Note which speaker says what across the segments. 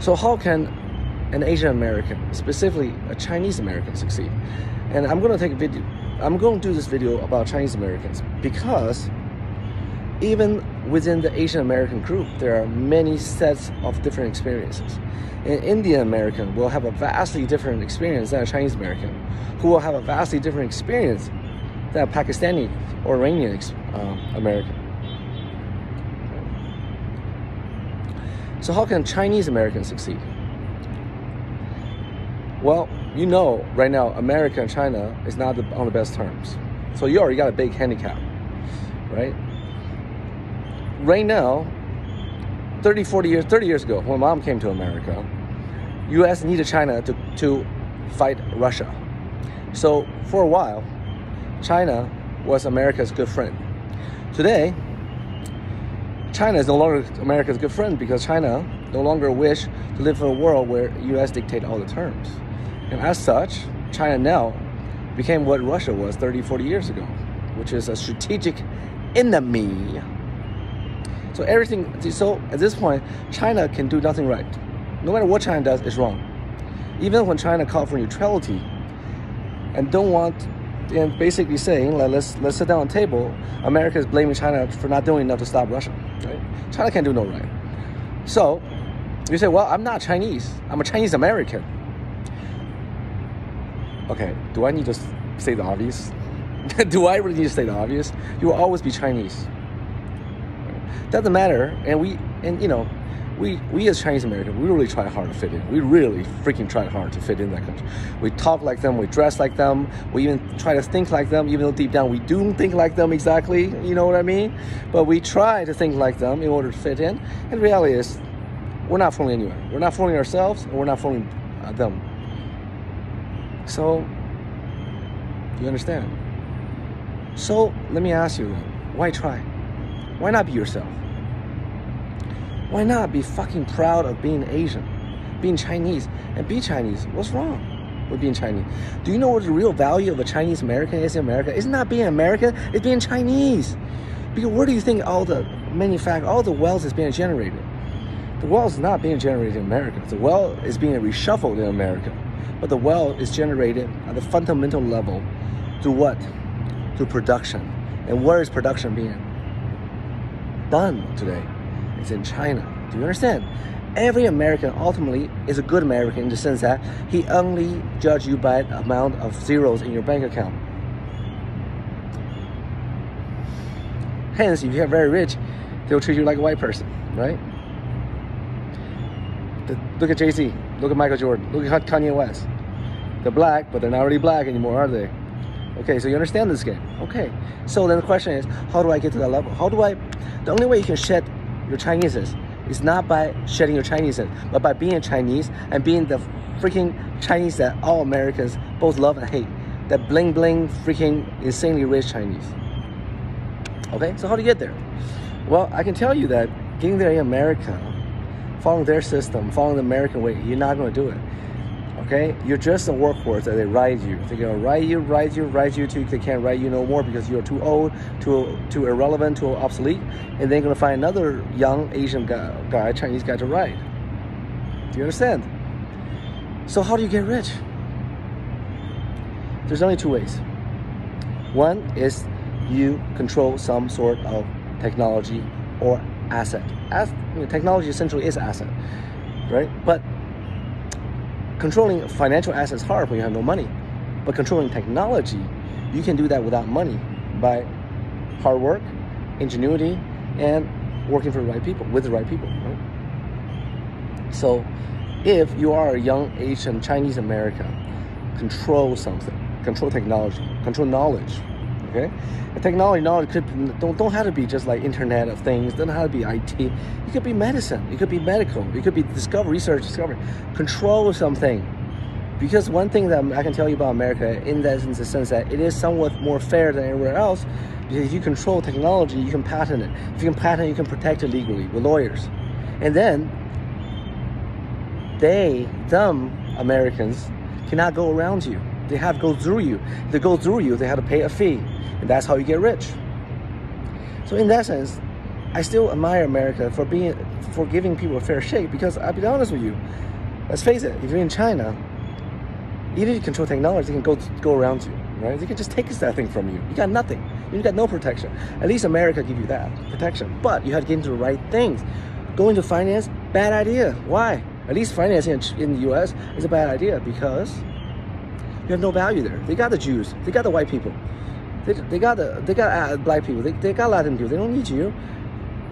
Speaker 1: So how can an Asian American, specifically a Chinese American, succeed? And I'm going to take a video. I'm going to do this video about Chinese Americans because even within the Asian American group, there are many sets of different experiences. An Indian American will have a vastly different experience than a Chinese American, who will have a vastly different experience than a Pakistani or Iranian uh, American. So, how can Chinese Americans succeed? Well, you know, right now, America and China is not on the best terms. So, you already got a big handicap, right? right now, 30, 40 years, 30 years ago, when mom came to America, US needed China to, to fight Russia. So for a while, China was America's good friend. Today, China is no longer America's good friend because China no longer wish to live in a world where US dictate all the terms. And as such, China now became what Russia was 30, 40 years ago, which is a strategic enemy so everything, so at this point, China can do nothing right. No matter what China does, it's wrong. Even when China called for neutrality and don't want, and basically saying, like, let's let's sit down on table. America is blaming China for not doing enough to stop Russia. Right? China can't do no right. So you say, well, I'm not Chinese. I'm a Chinese American. Okay, do I need to say the obvious? do I really need to say the obvious? You will always be Chinese doesn't matter. And we, and you know, we, we as Chinese Americans, we really try hard to fit in. We really freaking try hard to fit in that country. We talk like them, we dress like them, we even try to think like them, even though deep down we do think like them exactly, you know what I mean? But we try to think like them in order to fit in. And the reality is, we're not fooling anyone. We're not fooling ourselves, and we're not fooling uh, them. So, you understand? So, let me ask you, why try? Why not be yourself? Why not be fucking proud of being Asian, being Chinese, and be Chinese? What's wrong with being Chinese? Do you know what the real value of a Chinese American is in America? It's not being American, it's being Chinese. Because where do you think all the manufacture, all the wealth is being generated? The wealth is not being generated in America. The wealth is being reshuffled in America. But the wealth is generated at the fundamental level through what? Through production. And where is production being done today? Is in China. Do you understand? Every American ultimately is a good American in the sense that he only judge you by the amount of zeros in your bank account. Hence, if you're very rich, they'll treat you like a white person, right? Look at Jay-Z, look at Michael Jordan, look at Kanye West. They're black, but they're not really black anymore, are they? Okay, so you understand this game. Okay, so then the question is, how do I get to that level? How do I, the only way you can shed your Chinese is. It's not by shedding your Chinese in, but by being a Chinese and being the freaking Chinese that all Americans both love and hate. That bling bling, freaking insanely rich Chinese. Okay, so how do you get there? Well, I can tell you that getting there in America, following their system, following the American way, you're not going to do it. Okay, you're just a workhorse that they ride you. They're gonna ride you, ride you, ride you till they can't ride you no more because you're too old, too too irrelevant, too obsolete, and they're gonna find another young Asian guy, guy, Chinese guy to ride. Do you understand? So how do you get rich? There's only two ways. One is you control some sort of technology or asset. As you know, technology essentially is asset, right? But controlling financial assets hard when you have no money, but controlling technology, you can do that without money by hard work, ingenuity, and working for the right people with the right people. Right? So, if you are a young Asian Chinese American, control something, control technology, control knowledge, Okay, technology knowledge could don't don't have to be just like Internet of Things. Doesn't have to be IT. It could be medicine. It could be medical. It could be discovery, research, discovery. Control something. Because one thing that I can tell you about America, in that in the sense that it is somewhat more fair than anywhere else, because if you control technology, you can patent it. If you can patent, it, you can protect it legally with lawyers, and then they, them, Americans, cannot go around you. They have go through you. If they go through you, they have to pay a fee. And that's how you get rich. So in that sense, I still admire America for being for giving people a fair shake because I'll be honest with you. Let's face it, if you're in China, even if you control technology, they can go go around you, right? They can just take that thing from you. You got nothing. You got no protection. At least America give you that protection. But you have to get into the right things. Going to finance, bad idea. Why? At least financing in the U.S. is a bad idea because you have no value there. They got the Jews. They got the white people. They, they got the they got uh, black people. They, they got Latin people. They don't need you.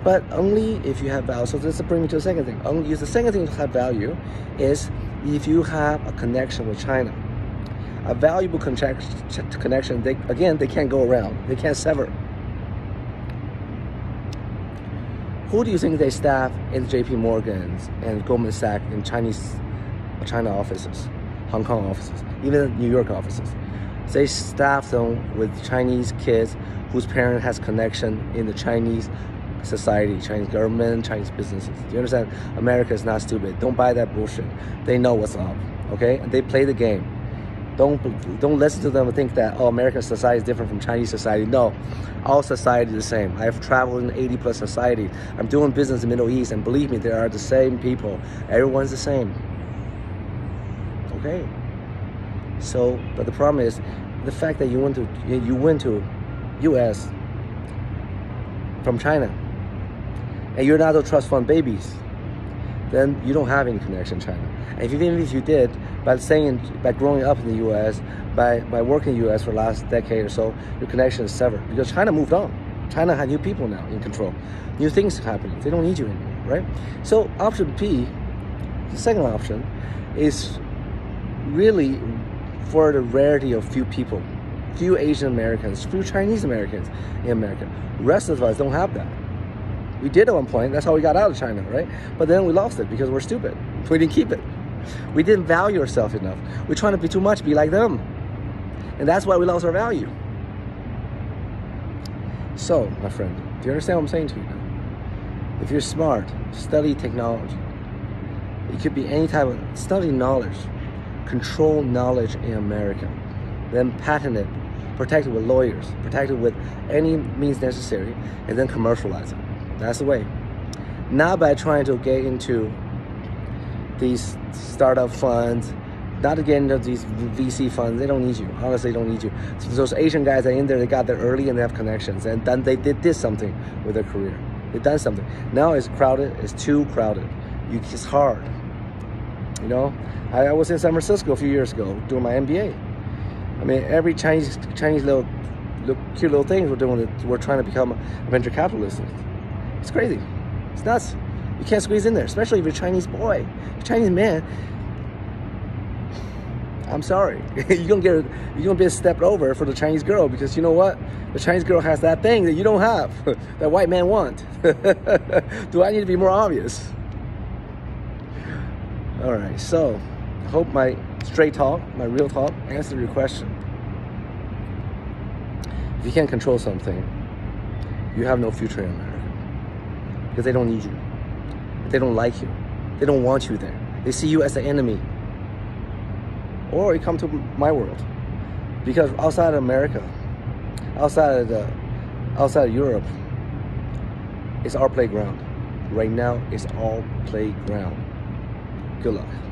Speaker 1: But only if you have value. So this brings me to the second thing. Only the second thing to have value is if you have a connection with China. A valuable connection, they, again, they can't go around. They can't sever. Who do you think they staff in JP Morgans and Goldman Sachs in Chinese China offices, Hong Kong offices, even New York offices? They staff them with Chinese kids whose parent has connection in the Chinese society, Chinese government, Chinese businesses. Do you understand? America is not stupid. Don't buy that bullshit. They know what's up, okay? And they play the game. Don't don't listen to them and think that oh American society is different from Chinese society. No, all society is the same. I have traveled in 80 plus society. I'm doing business in the Middle East, and believe me, there are the same people. Everyone's the same. Okay. So, but the problem is the fact that you went to you went to U.S. from China and you're not a trust fund babies, then you don't have any connection to China. And if, even if you did, by saying by growing up in the U.S., by, by working in the U.S. for the last decade or so, your connection is severed because China moved on. China had new people now in control, new things happening. They don't need you anymore, right? So option B, the second option, is really for the rarity of few people, few Asian Americans, few Chinese Americans in America. Rest of us don't have that. We did at one point. That's how we got out of China, right? But then we lost it because we're stupid. We didn't keep it. We didn't value ourselves enough. We're trying to be too much, be like them. And that's why we lost our value. So, my friend, do you understand what I'm saying to you now? If you're smart, study technology. It could be any type of study knowledge, control knowledge in America, then patent it, protect it with lawyers, protect it with any means necessary, and then commercialize it. That's the way. Not by trying to get into these startup funds, not to get into these VC funds. They don't need you. Honestly, they don't need you. So those Asian guys are in there. They got there early and they have connections, and then they did, did something with their career. They done something. Now it's crowded. It's too crowded. You, it's hard. You know, I, I was in San Francisco a few years ago doing my MBA. I mean, every Chinese Chinese little, little cute little things we're doing. We're trying to become a venture capitalist. It's crazy. It's nuts. You can't squeeze in there, especially if you're a Chinese boy, a Chinese man. I'm sorry. you're gonna get you're gonna be stepped over for the Chinese girl because you know what? The Chinese girl has that thing that you don't have, that white man want. Do I need to be more obvious? All right, so I hope my straight talk, my real talk, answered your question. If you can't control something, you have no future in America because they don't need you. They don't like you. They don't want you there. They see you as an enemy. Or you come to my world. Because outside of America, outside of the outside of Europe, it's our playground. Right now, it's all playground. Good luck.